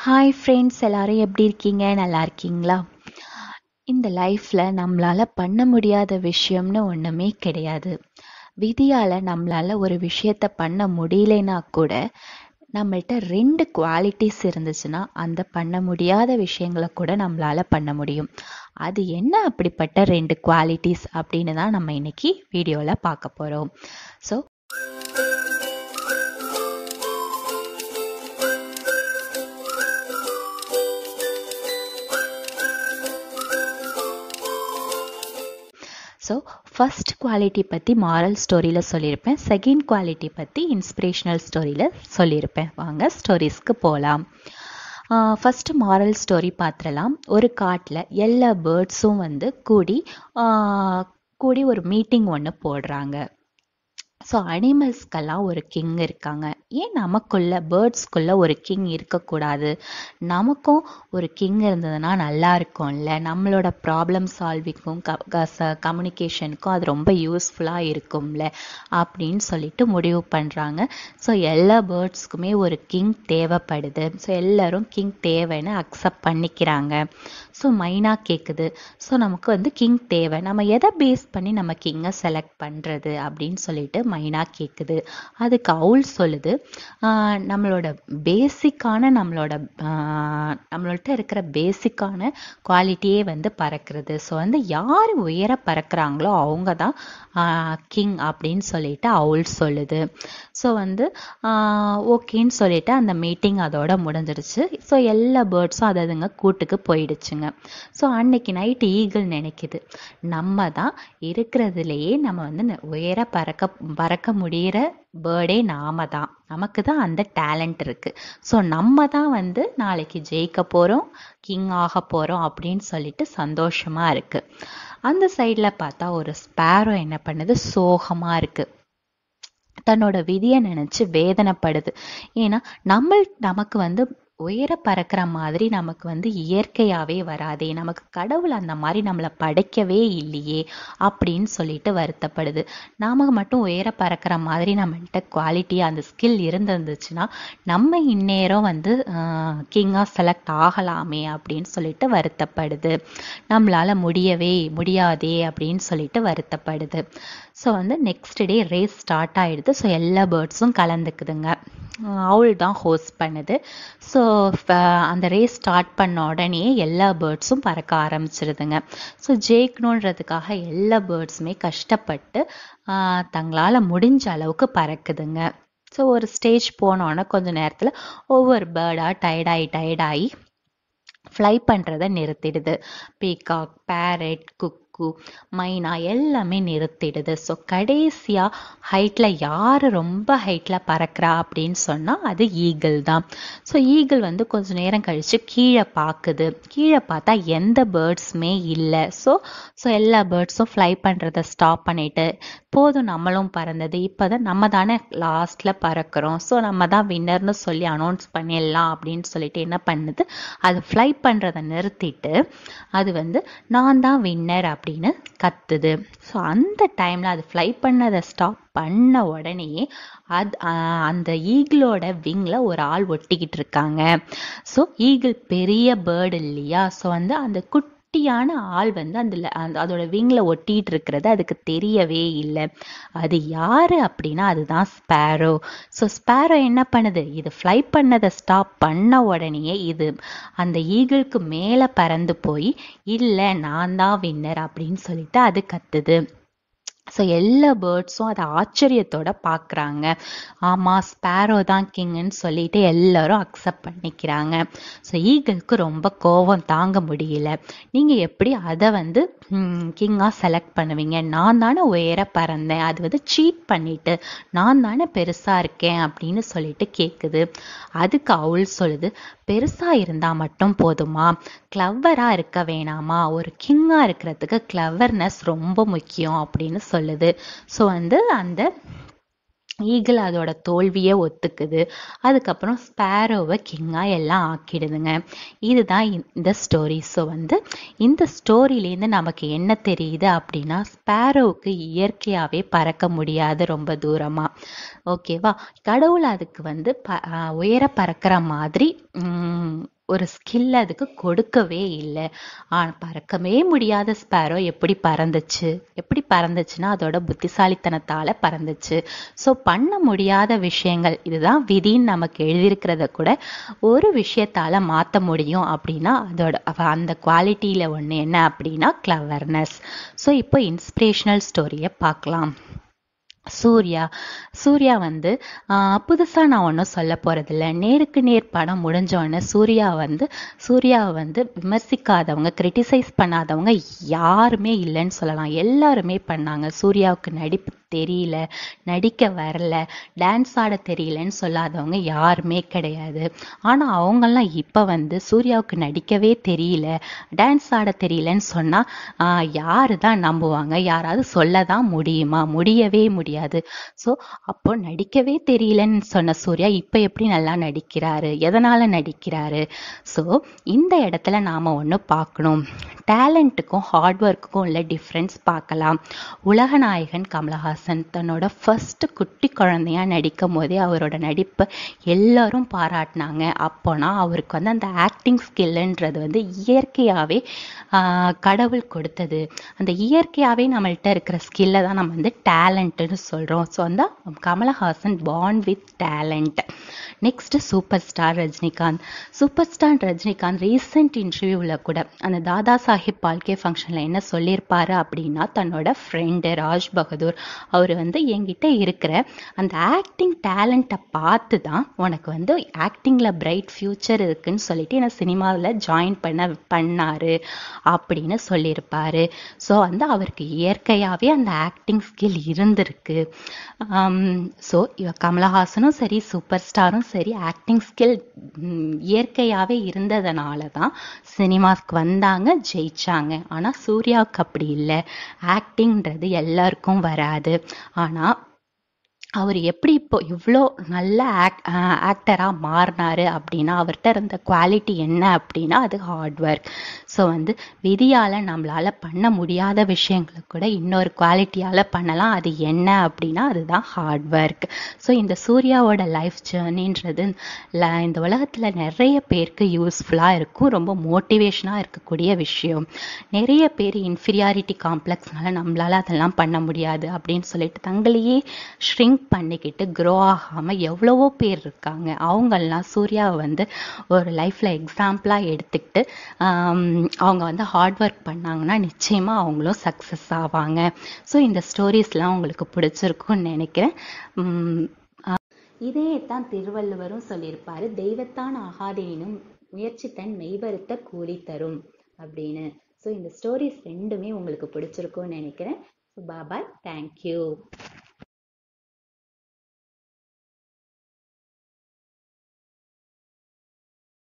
Hi friends எல்லாரும் எப்படி இருக்கீங்க? நல்லா இருக்கீங்களா? இந்த லைஃப்பில் நம்மளால் பண்ண முடியாத விஷயம்னு ஒன்றுமே கிடையாது. விதியால் நம்மளால் ஒரு விஷயத்த பண்ண முடியலைன்னா கூட நம்மள்ட்ட ரெண்டு குவாலிட்டிஸ் இருந்துச்சுன்னா அந்த பண்ண முடியாத விஷயங்களை கூட நம்மளால் பண்ண முடியும். அது என்ன அப்படிப்பட்ட ரெண்டு குவாலிட்டிஸ் அப்படின்னு தான் நம்ம இன்னைக்கு வீடியோவில் பார்க்க போகிறோம் ஸோ குவாலிட்டி பற்றி மாரல் ஸ்டோரியில் சொல்லியிருப்பேன் செகண்ட் குவாலிட்டி பற்றி இன்ஸ்பிரேஷனல் ஸ்டோரியில் சொல்லியிருப்பேன் வாங்க ஸ்டோரிஸ்க்கு போகலாம் ஃபஸ்ட்டு மாரல் ஸ்டோரி பார்த்துடலாம் ஒரு காட்டில் எல்லா பேர்ட்ஸும் வந்து கூடி கூடி ஒரு மீட்டிங் ஒன்று போடுறாங்க. ஸோ அனிமல்ஸ்க்கெல்லாம் ஒரு கிங் இருக்காங்க. ஏன் நமக்குள்ள பேர்ட்ஸ்க்குள்ள ஒரு கிங் இருக்கக்கூடாது? நமக்கும் ஒரு கிங் இருந்ததுன்னா நல்லா இருக்கும்ல. நம்மளோட ப்ராப்ளம் சால்விங்க்கும் கம்யூனிகேஷனுக்கும் அது ரொம்ப யூஸ்ஃபுல்லாக இருக்கும்ல அப்படின்னு சொல்லிட்டு முடிவு பண்ணுறாங்க ஸோ எல்லா பேர்ட்ஸ்க்குமே ஒரு கிங் தேவைப்படுது. ஸோ எல்லோரும் கிங் தேவைன்னு அக்செப்ட் பண்ணிக்கிறாங்க. ஸோ மைனா கேட்குது ஸோ நமக்கு வந்து கிங் தேவை. நம்ம எதை பேஸ் பண்ணி நம்ம கிங்கை செலக்ட் பண்ணுறது அப்படின்னு சொல்லிட்டு மைனா கேட்குது அதுக்கு அவுல் சொல்லுது. நம்மளோட பேசிக்கான நம்மளோட நம்மள்ட்ட இருக்கிற பேசிக்கான குவாலிட்டியே வந்து பறக்கிறது. ஸோ வந்து யார் உயர பறக்கிறாங்களோ அவங்க தான் கிங் அப்படின்னு சொல்லிட்டு அவுல் சொல்லுது. ஸோ வந்து ஓகேன்னு சொல்லிட்டு அந்த மீட்டிங் அதோட முடிஞ்சிடுச்சு ஸோ எல்லா பேர்ட்ஸும் அது அதுங்க கூட்டுக்கு போயிடுச்சுங்க. ஸோ அன்னைக்கு நைட் ஈகிள் நினைக்குது. நம்ம தான் இருக்கிறதுலையே நம்ம வந்து உயர பறக்க பறக்க முடிகிற பேர்டே நாம தான் நமக்கு தான் அந்த டேலண்ட் இருக்குது ஸோ நம்ம தான் வந்து நாளைக்கு ஜெயிக்க போகிறோம் கிங் ஆக போகிறோம் அப்படின்னு சொல்லிட்டு சந்தோஷமாக இருக்குது அந்த சைடில் பார்த்தா ஒரு ஸ்பேரோ என்ன பண்ணுது? சோகமாக இருக்குது தன்னோட விதியை நினச்சி வேதனைப்படுது. ஏன்னா நம்ம நமக்கு வந்து உயர பறக்கிற மாதிரி நமக்கு வந்து இயற்கையாகவே வராதே நமக்கு கடவுள் அந்த மாதிரி நம்மளை படைக்கவே இல்லையே அப்படின்னு சொல்லிட்டு வருத்தப்படுது. நாம மட்டும் உயர பறக்கிற மாதிரி நம்மள்கிட்ட குவாலிட்டி அந்த ஸ்கில் இருந்திருந்துச்சுன்னா நம்ம இந்நேரம் வந்து கிங்காக செலக்ட் ஆகலாமே அப்படின்னு சொல்லிட்டு வருத்தப்படுது. நம்மளால முடியவே முடியாதே அப்படின்னு சொல்லிட்டு வருத்தப்படுது. ஸோ வந்து நெக்ஸ்ட் டே ரேஸ் ஸ்டார்ட் ஆகிடுது ஸோ எல்லா பேர்ட்ஸும் கலந்துக்குதுங்க. அவள் தான் ஹோஸ்ட் பண்ணுது. ஸோ அந்த ரேஸ் ஸ்டார்ட் பண்ண உடனே எல்லா பேர்ட்ஸும் பறக்க ஆரம்பிச்சிருதுங்க. ஸோ ஜெயிக்கணுன்றதுக்காக எல்லா பேர்ட்ஸுமே கஷ்டப்பட்டு தங்களால் முடிஞ்ச அளவுக்கு பறக்குதுங்க. ஸோ ஒரு ஸ்டேஜ் போனோன்னே கொஞ்சம் நேரத்தில் ஒவ்வொரு பேர்டாக டயர்டாகி டயர்டாகி ஃப்ளை பண்ணுறத நிறுத்திடுது. பீகாக் பேரட் குக் மைனா எல்லாமே நிறுத்திடுது. ஸோ கடைசியாக ஹைட்டில் யார் ரொம்ப ஹைட்டில் பறக்கிறா அப்படின்னு சொன்னால் அது ஈகிள் தான். ஸோ ஈகிள் வந்து கொஞ்சம் நேரம் கழித்து கீழே பார்க்குது கீழே பார்த்தா எந்த பேர்ட்ஸுமே இல்லை. ஸோ ஸோ எல்லா பேர்ட்ஸும் ஃப்ளை பண்ணுறத ஸ்டாப் பண்ணிவிட்டு போதும் நம்மளும் பறந்தது. இப்போ தான் நம்ம தானே லாஸ்ட்டில் பறக்கிறோம். ஸோ நம்ம தான் வின்னர்னு சொல்லி அனௌன்ஸ் பண்ணிடலாம் அப்படின்னு சொல்லிட்டு என்ன பண்ணுது? அது ஃப்ளை பண்ணுறதை நிறுத்திட்டு அது வந்து நான் தான் வின்னர் அப்படின்னு கத்துது. ஸோ அந்த டைமில் அது ஃப்ளை பண்ணதை ஸ்டாப் பண்ண உடனே அது அந்த ஈகிளோட விங்கில் ஒரு ஆள் ஒட்டிக்கிட்டு இருக்காங்க. ஸோ ஈகிள் பெரிய பேர்டு இல்லையா? ஸோ வந்து அந்த குட் குட்டியான ஆள் வந்து அந்த அதோட விங்கில் ஒட்டிகிட்டு இருக்கிறது அதுக்கு தெரியவே இல்லை. அது யார் அப்படின்னா அதுதான் ஸ்பேரோ ஸோ ஸ்பேரோ என்ன பண்ணுது? இது ஃப்ளை பண்ணதை ஸ்டாப் பண்ண உடனேயே இது அந்த ஈகிளுக்கு மேலே பறந்து போய் இல்லை நான் தான் வின்னர் அப்படின்னு சொல்லிட்டு அது கத்துது. ஸோ எல்லா பேர்ட்ஸும் அதை ஆச்சரியத்தோட பார்க்குறாங்க. ஆமாம் ஸ்பேரோ தான் கிங்குன்னு சொல்லிட்டு எல்லாரும் அக்செப்ட் பண்ணிக்கிறாங்க. ஸோ ஈகிள்க்கு ரொம்ப கோபம் தாங்க முடியல. நீங்கள் எப்படி அதை வந்து கிங்காக செலக்ட் பண்ணுவீங்க? நான் தானே உயர பறந்தேன். அது வந்து சீட் பண்ணிட்டு நான் தானே பெருசாக இருக்கேன் அப்படின்னு சொல்லிட்டு கேட்குது அதுக்கு அவள் சொல்லுது பெருசாக இருந்தால் மட்டும் போதுமா? கிளவராக இருக்க வேணாமா? ஒரு கிங்காக இருக்கிறதுக்கு கிளவர்னஸ் ரொம்ப முக்கியம் அப்படின்னு சொல்லுது. ஸோ வந்து அந்த ஈகிள் அதோட தோல்வியை ஒத்துக்குது. அதுக்கப்புறம் ஸ்பேரோவை கிங்காக எல்லாம் ஆக்கிடுதுங்க. இதுதான் இந்த ஸ்டோரி ஸோ வந்து இந்த ஸ்டோரியிலேருந்து நமக்கு என்ன தெரியுது அப்படின்னா ஸ்பேரோவுக்கு இயற்கையாகவே பறக்க முடியாது ரொம்ப தூரமாக ஓகேவா கடவுள் அதுக்கு வந்து ப உயர பறக்கிற மாதிரி உம், ஒரு ஸ்கில் அதுக்கு கொடுக்கவே இல்லை. ஆனால் பறக்கவே முடியாத ஸ்பேரோ எப்படி பறந்துச்சு? எப்படி பறந்துச்சுன்னா அதோட புத்திசாலித்தனத்தால் பறந்துச்சு. ஸோ பண்ண முடியாத விஷயங்கள் இதுதான் விதின்னு நமக்கு எழுதியிருக்கிறத கூட ஒரு விஷயத்தால் மாற்ற முடியும் அப்படின்னா அதோட அந்த குவாலிட்டியில் ஒன்று என்ன அப்படின்னா கிளவர்னஸ் ஸோ இப்போ இன்ஸ்பிரேஷனல் ஸ்டோரியை பார்க்கலாம். சூர்யா சூர்யா வந்து புதுசாக நான் ஒன்றும் சொல்ல போகிறதில்ல நேருக்கு நேர் படம் முடிஞ்சோடனே சூர்யா வந்து சூர்யாவை வந்து விமர்சிக்காதவங்க கிரிட்டிசைஸ் பண்ணாதவங்க யாருமே இல்லைன்னு சொல்லலாம். எல்லாருமே பண்ணாங்க. சூர்யாவுக்கு நடிப்பு தெரியல நடிக்க வரல டான்ஸ் ஆட தெரியலன்னு சொல்லாதவங்க யாருமே கிடையாது. ஆனால் அவங்கெல்லாம் இப்போ வந்து சூர்யாவுக்கு நடிக்கவே தெரியல டான்ஸ் ஆட தெரியலன்னு சொன்னால் யார் யாரு தான் நம்புவாங்க? யாராவது சொல்ல தான் முடியுமா? முடியவே முடியாது. ஸோ அப்போ நடிக்கவே தெரியலன்னு சொன்ன சூர்யா இப்போ எப்படி நல்லா நடிக்கிறாரு? எதனால் நடிக்கிறாரு? ஸோ இந்த இடத்துல நாம் ஒன்று பார்க்கணும் டேலண்ட்டுக்கும் ஹார்ட் ஒர்க்குக்கும் உள்ள டிஃப்ரென்ஸ் பார்க்கலாம். உலகநாயகன் கமலஹாசன் தன்னோட ஃபர்ஸ்ட் குட்டி குழந்தையாக நடிக்கும் போதே அவரோட நடிப்பை எல்லோரும் பாராட்டினாங்க. அப்போனா அவருக்கு வந்து அந்த ஆக்டிங் ஸ்கில்ன்றது வந்து இயற்கையாகவே கடவுள் கொடுத்தது. அந்த இயற்கையாகவே நம்மள்கிட்ட இருக்கிற ஸ்கில்லை தான் நம்ம வந்து டேலண்ட்டுன்னு சொல்கிறோம் ஸோ அந்த Kamalahasan born with talent next super star Rajinikanth. Super star Rajinikanth recent இன்டர்வியூவில் கூட அந்த தாதா சாஹிப் பால்கே ஃபங்க்ஷனில் என்ன சொல்லியிருப்பாரு அப்படின்னா தன்னோட ஃப்ரெண்டு ராஜ் பகதூர் அவர் வந்து என்கிட்ட இருக்கிற அந்த ஆக்டிங் டேலண்ட்டை பார்த்து தான் உனக்கு வந்து ஆக்டிங்கில் பிரைட் ஃப்யூச்சர் இருக்குன்னு சொல்லிட்டு என்னை சினிமாவில் ஜாயின் பண்ண பண்ணாரு அப்படின்னு சொல்லியிருப்பாரு. ஸோ வந்து அவருக்கு இயற்கையாகவே அந்த ஆக்டிங் ஸ்கில் இருந்திருக்கு. Um, ஸோ இவ கமலஹாசனும் சரி சூப்பர் ஸ்டாரும் சரி ஆக்டிங் ஸ்கில் இயற்கையாகவே இருந்ததுனால தான் சினிமாஸ்க்கு வந்தாங்க ஜெயிச்சாங்க. ஆனால் சூர்யாவுக்கு அப்படி இல்லை. ஆக்டிங்கிறது எல்லாருக்கும் வராது. ஆனால் அவர் எப்படி இப்போ இவ்வளோ நல்ல ஆக்ட் ஆக்டராக மாறினாரு அப்படின்னா அவர்கிட்ட இருந்த குவாலிட்டி என்ன அப்படின்னா அது ஹார்ட் ஒர்க் ஸோ வந்து விதியால் நம்மளால் பண்ண முடியாத விஷயங்களை கூட இன்னொரு குவாலிட்டியால் பண்ணலாம். அது என்ன அப்படின்னா அதுதான் ஹார்ட் ஒர்க் ஸோ இந்த சூர்யாவோட லைஃப் ஜேர்னின்றது இந்த உலகத்தில் நிறைய பேருக்கு யூஸ்ஃபுல்லாக இருக்கும். ரொம்ப மோட்டிவேஷனாக இருக்கக்கூடிய விஷயம். நிறைய பேர் இன்ஃபீரியாரிட்டி காம்ப்ளெக்ஸ்னால நம்மளால் அதெல்லாம் பண்ண முடியாது அப்படின்னு சொல்லிட்டு தங்களையே ஷ்ரிங்க் பண்ணிக்கிட்டு க்ரோ ஆகாமல் எவ்வளவோ பேர் இருக்காங்க. அவங்கெல்லாம் சூர்யாவை வந்து ஒரு லைஃப்பில் எக்ஸாம்பிளாக எடுத்துக்கிட்டு அவங்க வந்து ஹார்ட் ஒர்க் பண்ணாங்கன்னா நிச்சயமாக அவங்களும் சக்ஸஸ் ஆவாங்க. ஸோ இந்த ஸ்டோரிஸ்லாம் உங்களுக்கு பிடிச்சிருக்கும்னு நினைக்கிறேன். இதையே தான் திருவள்ளுவரும் சொல்லியிருப்பாரு தெய்வத்தான் ஆகாதேனும் முயற்சி தன் மெய்வருத்த கூலி தரும் அப்படின்னு. ஸோ இந்த ஸ்டோரிஸ் ரெண்டுமே உங்களுக்கு பிடிச்சிருக்கும்னு நினைக்கிறேன். So பாபாய் thank you